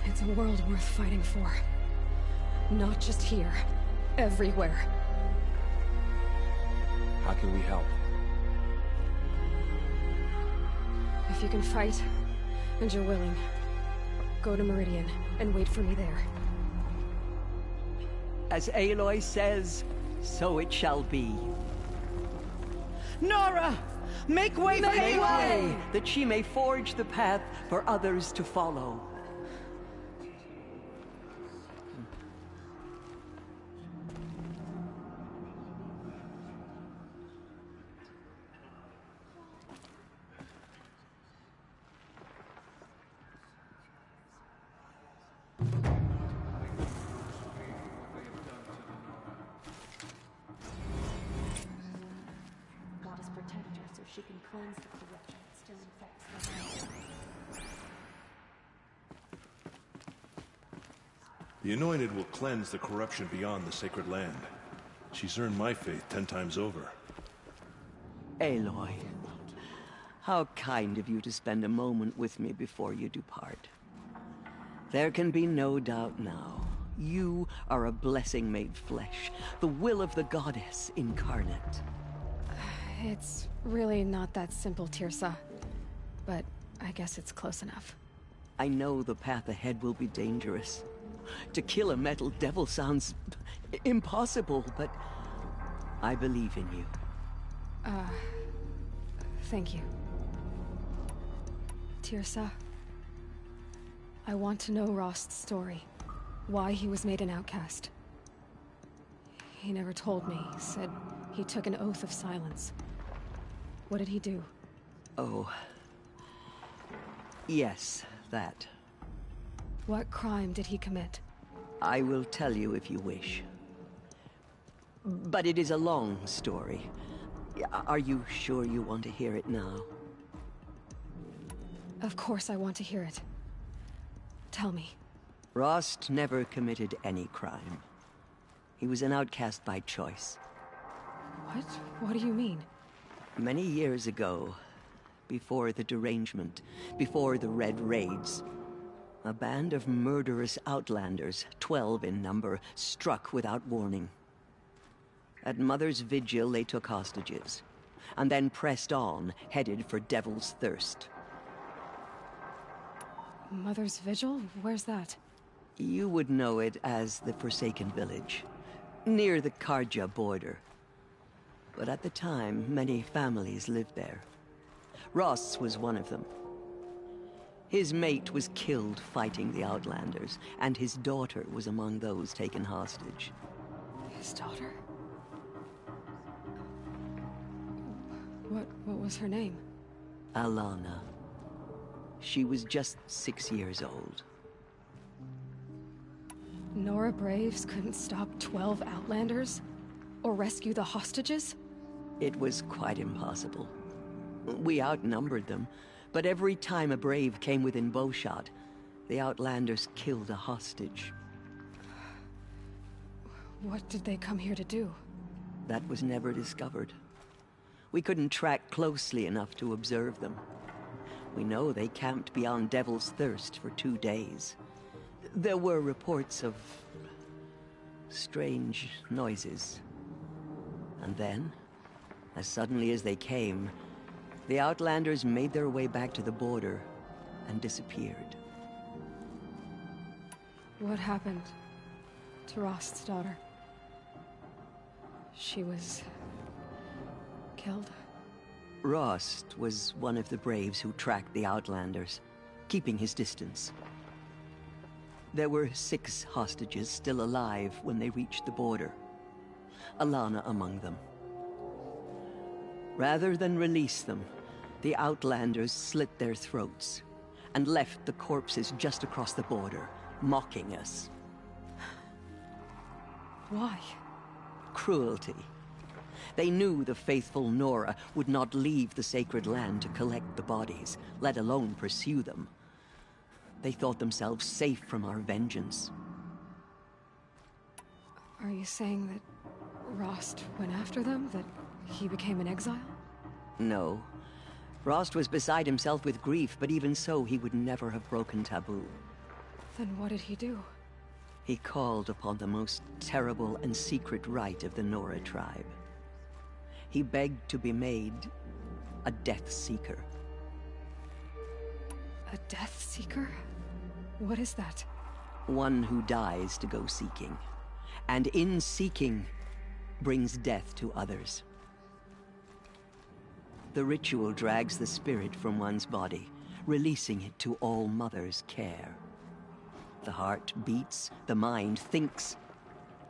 [SPEAKER 1] It's a world worth fighting for. Not just here, everywhere.
[SPEAKER 7] How can we help?
[SPEAKER 1] If you can fight, and you're willing, go to Meridian and wait for me there.
[SPEAKER 8] As Aloy says, so it shall be. Nora! Make way for
[SPEAKER 5] Make
[SPEAKER 8] Aloy!
[SPEAKER 5] way!
[SPEAKER 8] That she may forge the path for others to follow.
[SPEAKER 6] The
[SPEAKER 16] Anointed will cleanse the corruption beyond the sacred land. She's earned my faith ten times over.
[SPEAKER 8] Aloy, how kind of you to spend a moment with me before you depart. There can be no doubt now. You are a blessing made flesh, the will of the goddess incarnate.
[SPEAKER 1] It's really not that simple, Teersa. But I guess it's close enough.
[SPEAKER 8] I know the path ahead will be dangerous. To kill a metal devil sounds impossible, but I believe in you.
[SPEAKER 1] Uh, thank you. Teersa, I want to know Rost's story. Why he was made an outcast. He never told me. He said he took an oath of silence. What did he do?
[SPEAKER 8] Oh. Yes, that.
[SPEAKER 1] What crime did he commit?
[SPEAKER 8] I will tell you if you wish. But it is a long story. Are you sure you want to hear it now?
[SPEAKER 1] Of course I want to hear it. Tell me.
[SPEAKER 8] Rost never committed any crime. He was an outcast by choice.
[SPEAKER 1] What? What do you mean?
[SPEAKER 8] Many years ago, before the derangement, before the Red Raids, a band of murderous outlanders, twelve in number, struck without warning. At Mother's Vigil, they took hostages, and then pressed on, headed for Devil's Thirst.
[SPEAKER 1] Mother's Vigil? Where's that?
[SPEAKER 8] You would know it as the Forsaken Village, near the Carja border. But at the time, many families lived there. Rost was one of them. His mate was killed fighting the Outlanders, and his daughter was among those taken hostage.
[SPEAKER 1] His daughter? What, what was her name?
[SPEAKER 8] Alana. She was just six years old.
[SPEAKER 1] Nora Braves couldn't stop 12 Outlanders? Or rescue the hostages?
[SPEAKER 8] It was quite impossible. We outnumbered them, but every time a brave came within bowshot, the Outlanders killed a hostage.
[SPEAKER 1] What did they come here to do?
[SPEAKER 8] That was never discovered. We couldn't track closely enough to observe them. We know they camped beyond Devil's Thirst for two days. There were reports of strange noises. And then, as suddenly as they came, the Outlanders made their way back to the border and disappeared.
[SPEAKER 1] What happened to Rost's daughter? She was... killed?
[SPEAKER 8] Rost was one of the braves who tracked the Outlanders, keeping his distance. There were six hostages still alive when they reached the border. Alana among them. Rather than release them, the Outlanders slit their throats and left the corpses just across the border, mocking us.
[SPEAKER 1] Why?
[SPEAKER 8] Cruelty. They knew the faithful Nora would not leave the sacred land to collect the bodies, let alone pursue them. They thought themselves safe from our vengeance.
[SPEAKER 1] Are you saying that Rost went after them? That he became an exile?
[SPEAKER 8] No. Rost was beside himself with grief, but even so, he would never have broken taboo.
[SPEAKER 1] Then what did he do?
[SPEAKER 8] He called upon the most terrible and secret rite of the Nora tribe. He begged to be made a Death Seeker.
[SPEAKER 1] A Death Seeker? What is that?
[SPEAKER 8] One who dies to go seeking. And in seeking, brings death to others. The ritual drags the spirit from one's body, releasing it to All Mother's care. The heart beats, the mind thinks,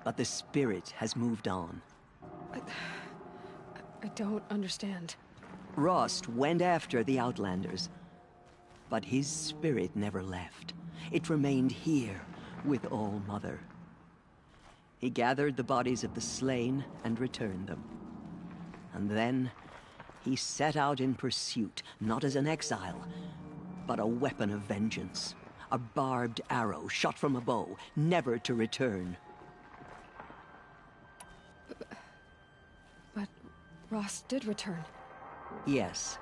[SPEAKER 8] but the spirit has moved on.
[SPEAKER 1] I, I don't understand.
[SPEAKER 8] Rost went after the Outlanders, but his spirit never left. It remained here with All Mother. He gathered the bodies of the slain and returned them. And then he set out in pursuit, not as an exile, but a weapon of vengeance. A barbed arrow shot from a bow, never to return.
[SPEAKER 1] But Rost did return.
[SPEAKER 8] Yes.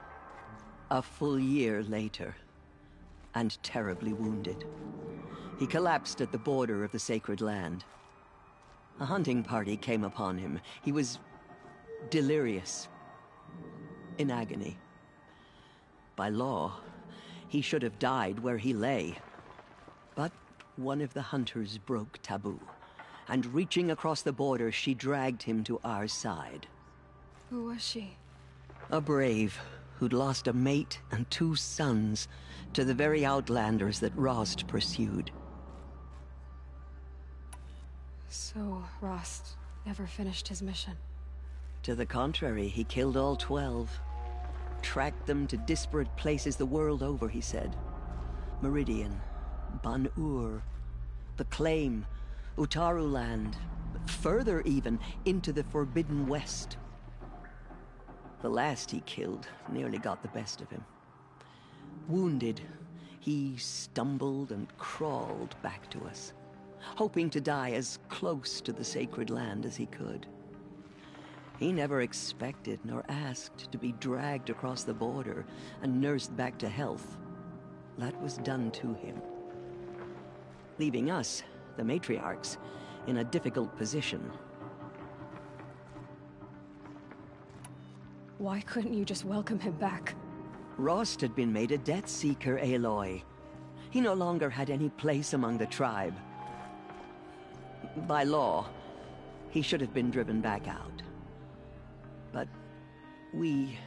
[SPEAKER 8] A full year later. And terribly wounded. He collapsed at the border of the sacred land. A hunting party came upon him. He was delirious, in agony. By law, he should have died where he lay. But one of the hunters broke taboo, and reaching across the border, she dragged him to our side.
[SPEAKER 1] Who was she?
[SPEAKER 8] A brave who'd lost a mate and two sons to the very outlanders that Rost pursued.
[SPEAKER 1] So, Rost never finished his mission.
[SPEAKER 8] To the contrary, he killed all twelve. Tracked them to disparate places the world over, he said. Meridian, Ban-Ur, the Claim, Utaru land, further even, into the Forbidden West. The last he killed nearly got the best of him. Wounded, he stumbled and crawled back to us, hoping to die as close to the sacred land as he could. He never expected nor asked to be dragged across the border and nursed back to health. That was done to him. Leaving us, the matriarchs, in a difficult position.
[SPEAKER 1] Why couldn't you just welcome him back?
[SPEAKER 8] Rost had been made a Death Seeker, Aloy. He no longer had any place among the tribe. By law, he should have been driven back out. We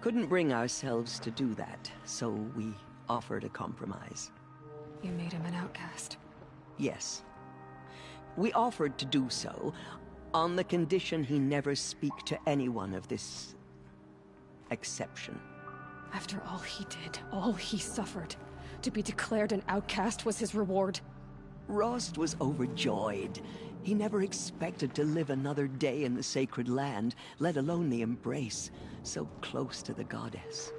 [SPEAKER 8] couldn't bring ourselves to do that, so we offered a compromise.
[SPEAKER 1] You made him an outcast.
[SPEAKER 8] Yes. We offered to do so on the condition he never speak to anyone of this exception.
[SPEAKER 1] After all he did, all he suffered, to be declared an outcast was his reward.
[SPEAKER 8] Rost was overjoyed. He never expected to live another day in the sacred land, let alone the embrace, so close to the goddess.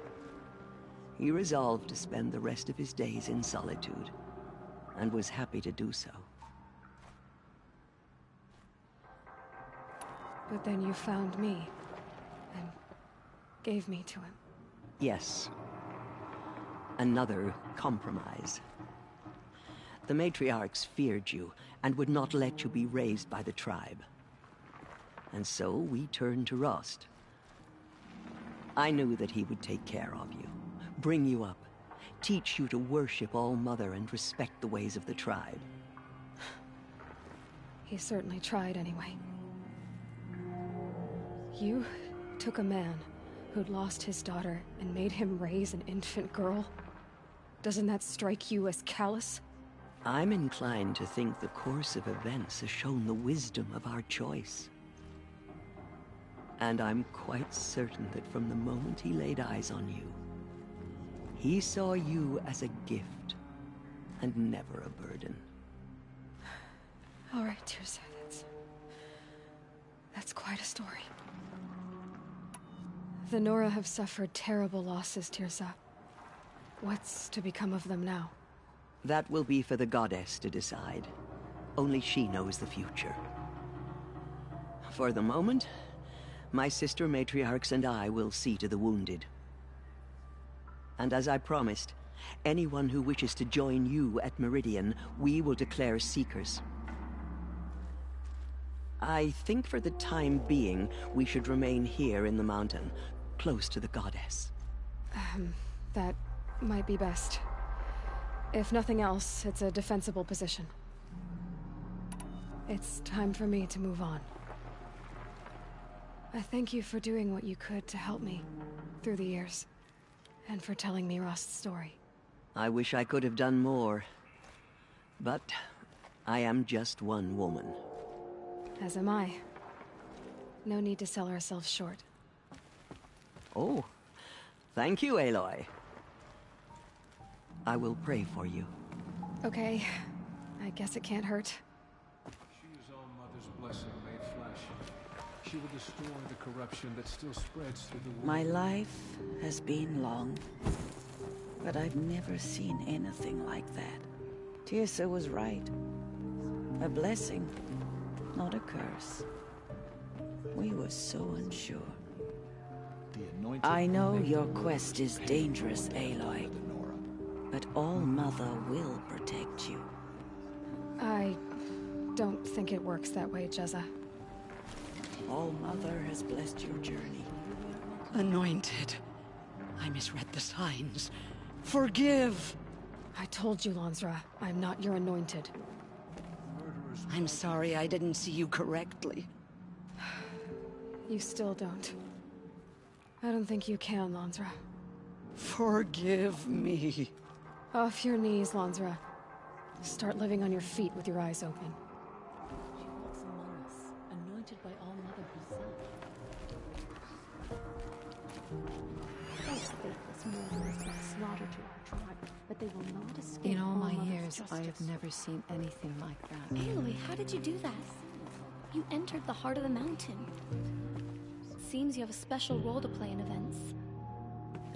[SPEAKER 8] He resolved to spend the rest of his days in solitude, and was happy to do so.
[SPEAKER 1] But then you found me, and gave me to him.
[SPEAKER 8] Yes. Another compromise. The matriarchs feared you, and would not let you be raised by the tribe. And so we turned to Rost. I knew that he would take care of you, bring you up, teach you to worship All Mother and respect the ways of the tribe.
[SPEAKER 1] He certainly tried anyway. You took a man who'd lost his daughter and made him raise an infant girl? Doesn't that strike you as callous?
[SPEAKER 8] I'm inclined to think the course of events has shown the wisdom of our choice. And I'm quite certain that from the moment he laid eyes on you, he saw you as a gift and never a burden.
[SPEAKER 1] All right, Teersa, that's... That's quite a story. The Nora have suffered terrible losses, Teersa. What's to become of them now?
[SPEAKER 8] That will be for the goddess to decide. Only she knows the future. For the moment, my sister matriarchs and I will see to the wounded. And as I promised, anyone who wishes to join you at Meridian, we will declare seekers. I think for the time being, we should remain here in the mountain, close to the goddess.
[SPEAKER 1] Um, that might be best. If nothing else, it's a defensible position. It's time for me to move on. I thank you for doing what you could to help me through the years, and for telling me Rost's story.
[SPEAKER 8] I wish I could have done more. But I am just one woman.
[SPEAKER 1] As am I. No need to sell ourselves short.
[SPEAKER 8] Oh, thank you, Aloy. I will pray for you.
[SPEAKER 1] Okay. I guess it can't hurt.
[SPEAKER 17] She is all Mother's blessing made flesh. She will destroy the corruption that still spreads through the world.
[SPEAKER 18] My life has been long, but I've never seen anything like that. Teersa was right. A blessing, not a curse. We were so unsure. I know your quest is dangerous, Aloy. But All Mother will protect you.
[SPEAKER 1] I don't think it works that way, Jezza.
[SPEAKER 18] All Mother has blessed your journey.
[SPEAKER 9] Anointed. I misread the signs. Forgive!
[SPEAKER 1] I told you, Lansra, I'm not your anointed.
[SPEAKER 9] I'm sorry I didn't see you correctly. <sighs>
[SPEAKER 1] You still don't. I don't think you can, Lansra.
[SPEAKER 9] Forgive me.
[SPEAKER 1] Off your knees, Lansra. Start living on your feet with your eyes open.
[SPEAKER 6] She walks among us, anointed by All Mother herself.
[SPEAKER 19] Those faithless murderers brought slaughter to our tribe, but they will not escape
[SPEAKER 6] In all my years, I have never seen anything like that.
[SPEAKER 19] Aloy, how did you do that? You entered the heart of the mountain. Seems you have a special role to play in events.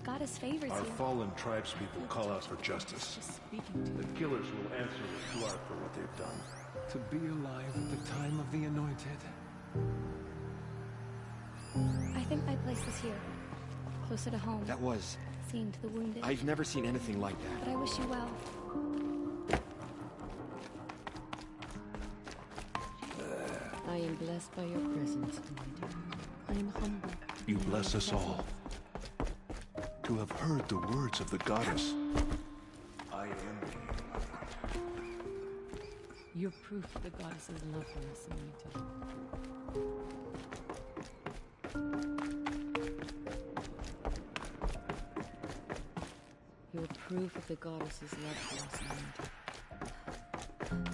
[SPEAKER 19] The goddess favors
[SPEAKER 16] Our
[SPEAKER 19] you.
[SPEAKER 16] fallen tribespeople call out for justice. The killers will answer to Tuar for what they've done.
[SPEAKER 17] To be alive at the time of the Anointed.
[SPEAKER 19] I think my place is here, closer to home.
[SPEAKER 7] That was...
[SPEAKER 19] Seeing to the wounded.
[SPEAKER 7] I've never seen anything like that.
[SPEAKER 19] But I wish you well.
[SPEAKER 6] I am blessed by your presence, Anointed.
[SPEAKER 19] I am humble.
[SPEAKER 16] You bless us all. To have heard the words of the goddess. I am
[SPEAKER 6] You're proof of the goddess's love for us, Anointed. You're proof of the goddess's love for us, Anointed.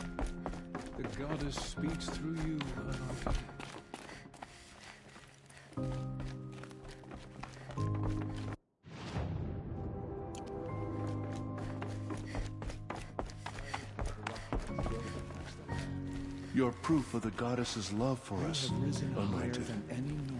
[SPEAKER 17] The goddess speaks through you, Anointed.
[SPEAKER 16] Proof of the goddess's love for us,
[SPEAKER 20] have